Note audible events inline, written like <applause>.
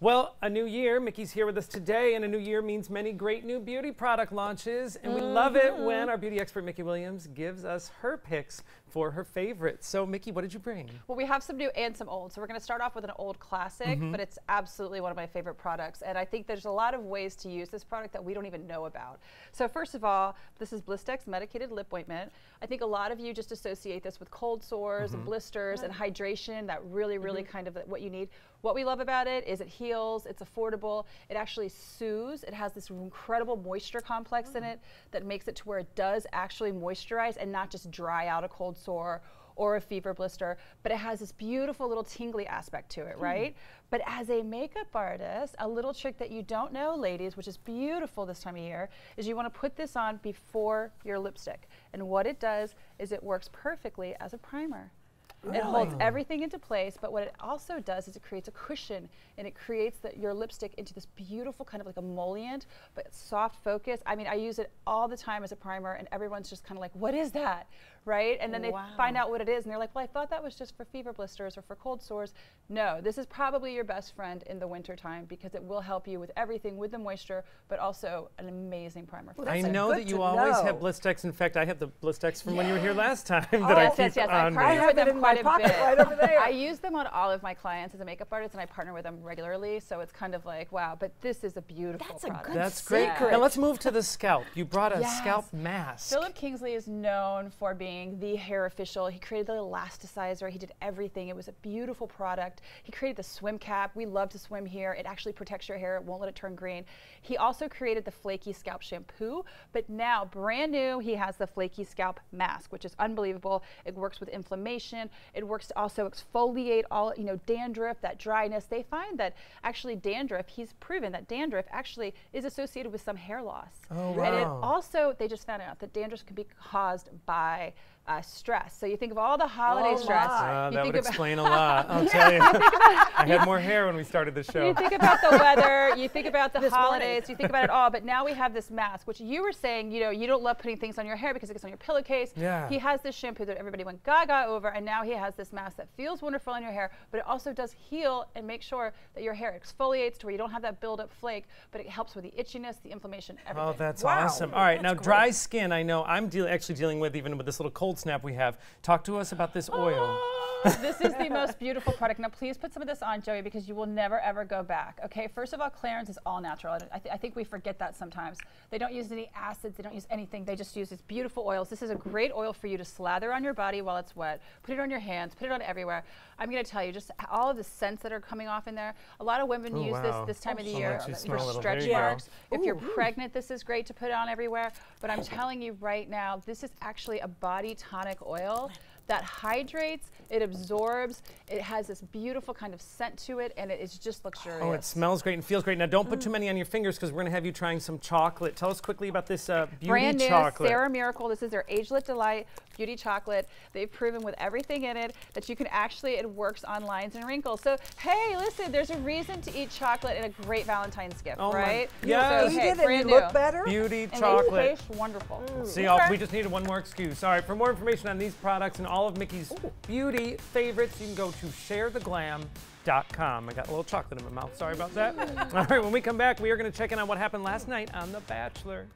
Well, a new year. Mickey's here with us today, and a new year means many great new beauty product launches. And we love it Mm-hmm. when our beauty expert, Mickey Williams, gives us her picks for her favorites. So, Mickey, what did you bring? Well, we have some new and some old. So we're going to start off with an old classic, Mm-hmm. but it's absolutely one of my favorite products. And I think there's a lot of ways to use this product that we don't even know about. So first of all, this is Blistex medicated lip ointment. I think a lot of you just associate this with cold sores Mm-hmm. and blisters and hydration. That really, really kind of what you need. What we love about it is it heals. It's affordable. It actually soothes. It has this incredible moisture complex in mm. it that makes it to where it does actually moisturize and not just dry out a cold sore or a fever blister, but it has this beautiful little tingly aspect to it, hmm. right? But as a makeup artist, a little trick that you don't know, ladies, which is beautiful this time of year, is you want to put this on before your lipstick. And what it does is it works perfectly as a primer. It holds everything into place, but what it also does is it creates a cushion and it creates the, your lipstick into this beautiful kind of like emollient, but soft focus. I mean, I use it all the time as a primer, and everyone's just kind of like, "What is that?" Right? And then they find out what it is, and they're like, "Well, I thought that was just for fever blisters or for cold sores." No, this is probably your best friend in the winter time because it will help you with everything, with the moisture, but also an amazing primer. for I know that you always know. have Blistex. In fact, I have the Blistex from when you were here last time that Oh, I yes, keep yes, yes. I on partner with them quite a bit. right. <laughs> I use them on all of my clients as a makeup artist, and I partner with them regularly. So it's kind of like, wow. But this is a beautiful That's a good That's great. secret. Now let's move to the scalp. You brought a Yes. scalp mask. Philip Kingsley is known for being the hair official. He created the elasticizer. He did everything. It was a beautiful product. He created the swim cap. We love to swim here. It actually protects your hair. It won't let it turn green. He also created the flaky scalp shampoo, but now brand new, he has the flaky scalp mask, which is unbelievable. It works with inflammation. It works to also exfoliate all, you know, dandruff, that dryness. They find that actually dandruff, he's proven that dandruff actually is associated with some hair loss. Oh, wow. And it also, they just found out that dandruff can be caused by uh, stress. So you think of all the holiday Oh, stress. Uh, you that think would about- explain a <laughs> lot. I'll tell you. <laughs> I had more hair when we started the show. You think about the weather, you think about the This morning. holidays, you think about it all, but now we have this mask, which you were saying, you know, you don't love putting things on your hair because it gets on your pillowcase. Yeah. He has this shampoo that everybody went gaga over, and now he has this mask that feels wonderful on your hair, but it also does heal and make sure that your hair exfoliates to where you don't have that buildup flake, but it helps with the itchiness, the inflammation, everything. Oh, that's Wow. awesome. All right, now dry skin, I know I'm deal- actually dealing with even with this little cold snap we have. Talk to us about this oil. Ah, this is the most beautiful product. Now, please put some of this on, Joey, because you will never ever go back. Okay, first of all, Clarins is all natural. I, th- I think we forget that sometimes. They don't use any acids, they don't use anything. They just use these beautiful oils. This is a great oil for you to slather on your body while it's wet. Put it on your hands, put it on everywhere. I'm going to tell you, just all of the scents that are coming off in there. A lot of women Oh, use wow. this this time of the year for smell a little. stretch you marks. If you're pregnant, this is great to put on everywhere. But I'm telling you right now, this is actually a body tonic oil that hydrates, it absorbs, it has this beautiful kind of scent to it, and it is just luxurious. Oh, it smells great and feels great. Now, don't put too many on your fingers because we're going to have you trying some chocolate. Tell us quickly about this uh, beauty Brand new chocolate. Sarah Miracle. This is their Ageless Delight Beauty Chocolate. They've proven with everything in it that you can actually, it works on lines and wrinkles. So, hey, listen, there's a reason to eat chocolate and a great Valentine's gift, Oh my- right? Yes. So, Eat hey, it and brand you look better. Beauty And chocolate. they taste wonderful. See, y'all, we just needed one more excuse. All right, for more information on these products and all of Mickey's beauty favorites, you can go to sharetheglam.com. I got a little chocolate in my mouth. Sorry about that. <laughs> all right, when we come back, we are going to check in on what happened last night on The Bachelor.